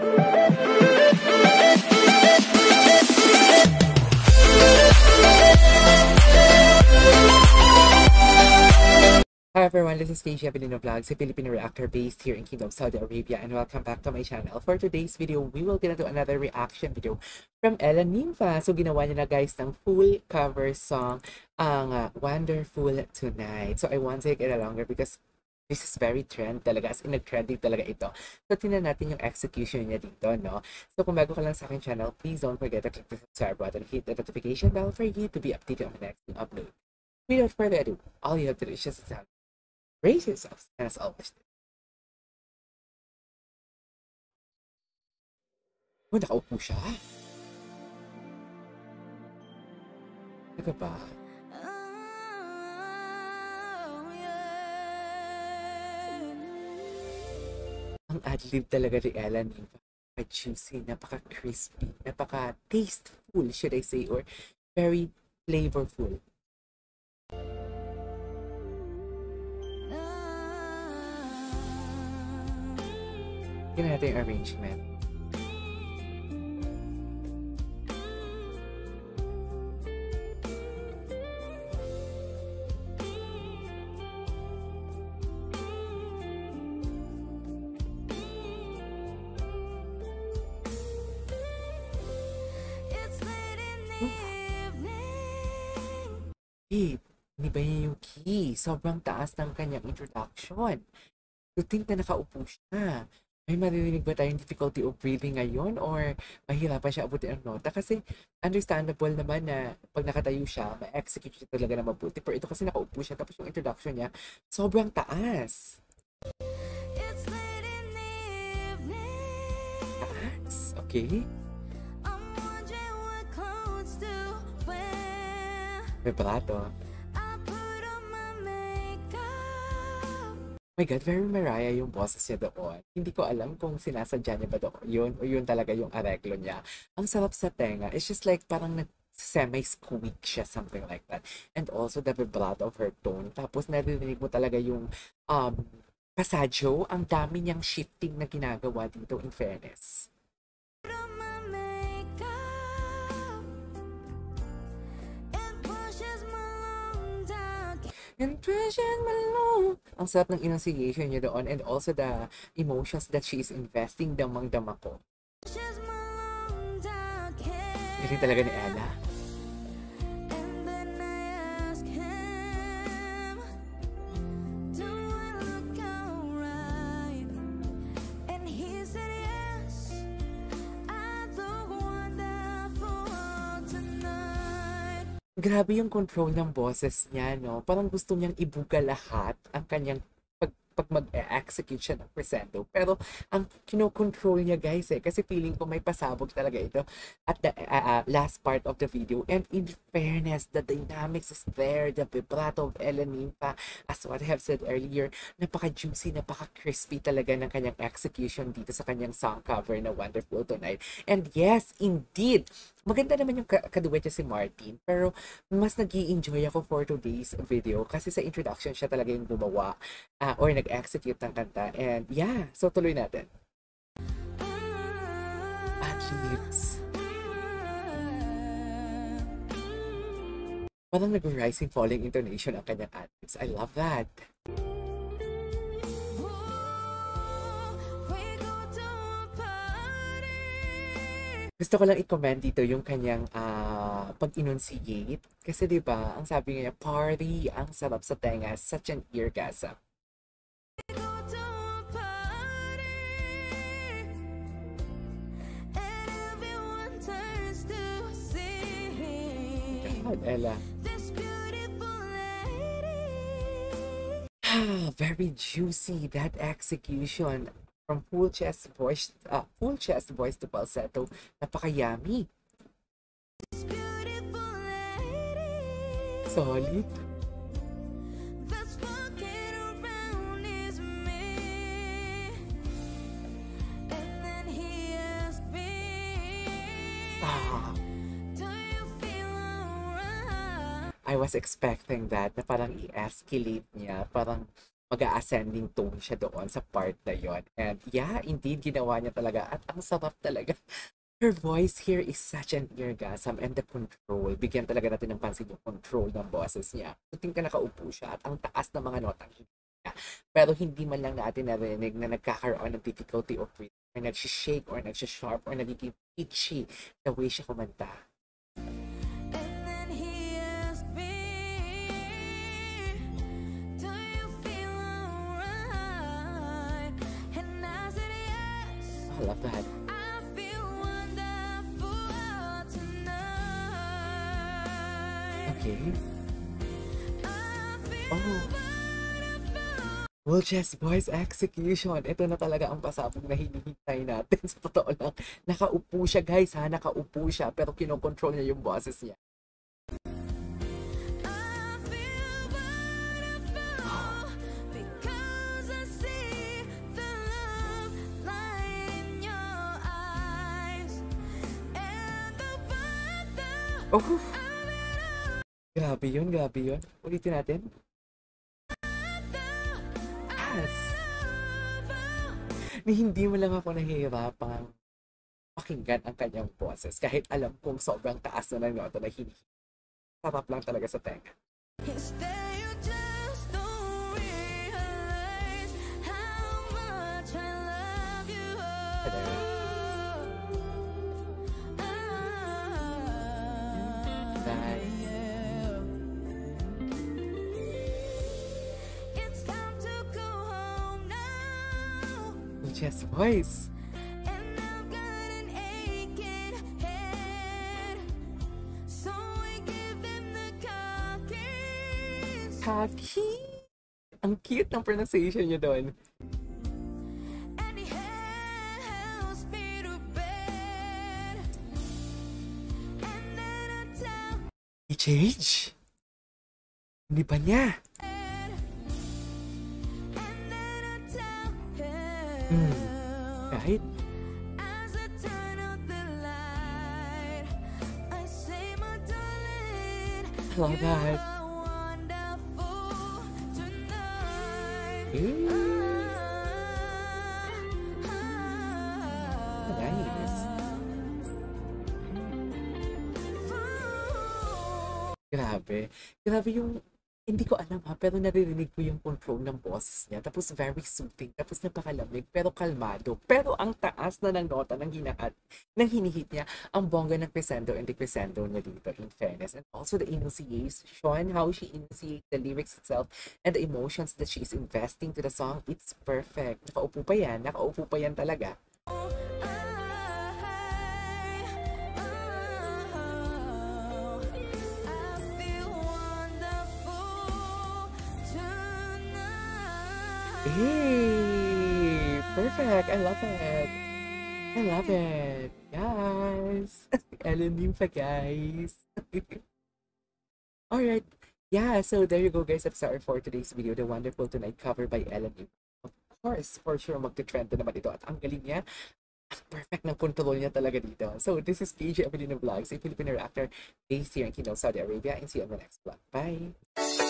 Hi everyone, this is KJ Abilino Vlogs, a Filipino reactor based here in Kingdom, Saudi Arabia and welcome back to my channel. For today's video, we will get into another reaction video from Ella Nympha. So ginawa niya na guys ng full cover song ang uh, Wonderful Tonight. So I won't take it longer because this is very trend talaga, as in nag-trending talaga ito. So tingnan natin yung execution niya dito, no? So kung bago ka lang sa akin channel, please don't forget to click the subscribe button, hit the notification bell for you to be updated on the next upload. Without further ado, all you have to do is just to Brace yourselves, and as always. Oh, nakaupo siya. Teka ba? Ang adlib talaga ni Ellen. Napaka-juicy, napaka-crispy, napaka-tasteful, should I say, or very flavorful. Tingnan natin yung arrangement. Babe, hindi ba niya yung key? Sobrang taas ng kanyang introduction. To think na nakaupo siya. May maririnig ba tayong difficulty of breathing ngayon or mahirapan siya abutin ang nota? Kasi understandable naman na pag nakatayo siya, ma-execute siya talaga na mabuti. Pero ito kasi nakaupo siya tapos yung introduction niya, sobrang taas. Taas? Okay. Vibrato. my God, very Mariah yung boses niya doon. Hindi ko alam kung sinasadya niya ba doon yun o yun talaga yung areglo niya. Ang sarap sa tenga. It's just like parang nag semi-squeak siya, something like that. And also the vibrato of her tone. Tapos naririnig mo talaga yung um, passaggio. Ang dami niyang shifting na ginagawa dito in fairness. My love. Ang sarap ng enunciation niya doon and also the emotions that she is investing damang-dama ko. Galing talaga ni Ella. Grabe yung control ng boses niya, no? Parang gusto niyang ibuga lahat ang kanyang pag mag-execute siya ng crescendo. Pero ang kinokontrol niya guys eh, kasi feeling ko may pasabog talaga ito at the uh, uh, last part of the video. And in fairness, the dynamics is there, the vibrato of Ellen pa, as what I have said earlier, napaka-juicy, napaka-crispy talaga ng kanyang execution dito sa kanyang song cover na Wonderful Tonight. And yes, indeed, maganda naman yung kaduet niya si Martin, pero mas nag enjoy ako for today's video kasi sa introduction siya talaga yung gumawa uh, or nag-execute ng kanta. And yeah, so tuloy natin. Athletes. Parang nag-rising falling intonation ang kanyang athletes. I love that. Gusto ko lang i-comment dito yung kanyang uh, pag-enunciate. Kasi 'di ba, ang sabi niya, party, ang sarap sa tenga, such an eargasm. God, Ella. Ah, very juicy that execution from full chest voice, uh, full chest voice to falsetto. Napaka-yummy. Solid. I was expecting that na parang i-escalate niya, parang mag-ascending tone siya doon sa part na yon. And yeah, indeed, ginawa niya talaga. At ang sarap talaga. Her voice here is such an orgasm and the control. Bigyan talaga natin ng pansin yung control ng boses niya. Tuting ka nakaupo siya at ang taas ng mga notang niya. Pero hindi man lang natin narinig na nagkakaroon ng difficulty of breathing or nagsishake or nagsisharp or nagiging itchy the way siya kumanta. Tonight. Okay. Oh. just voice execution. Ito na talaga ang pasabog na hinihintay natin. Sa totoo lang, nakaupo siya guys ha, nakaupo siya pero kinokontrol niya yung boses niya. Oh, grabe yun, grabe yun. Ulitin natin. Yes. Ni hindi mo lang ako nahihirapang pakinggan ang kanyang boses kahit alam kong sobrang taas na ng nota na hinihingi. Sarap lang talaga sa tenga. Car keys. Kaki! Ang cute ng pronunciation niya doon. I-change? Hindi pa niya. Darling, I love you that. are wonderful tonight. Eh, Ah, nice. ah. Grabe. Grabe yung, hindi ko alam ha, pero naririnig ko yung control ng boses niya. Tapos very soothing, tapos napakalamig, pero kalmado. Pero ang taas na ng nota ng hinahat, ng hinihit niya, ang bongga ng crescendo and decrescendo niya dito, in fairness. And also the enunciation, how she enunciates the lyrics itself, and the emotions that she is investing to the song, it's perfect. Nakaupo pa yan, nakaupo pa yan talaga. Hey, perfect. I love it. I love it. Yes. Ellen Nympha, guys. Alright. Yeah, so there you go, guys. That's our for today's video. The Wonderful Tonight cover by Ellen Nympha. Of course, for sure, magte-trend na naman ito. At ang galing niya. Perfect ng control niya talaga dito. So, this is KJ Avelino Vlogs, a Filipino actor based here in Kinel, Saudi Arabia. And see you on the next vlog. Bye!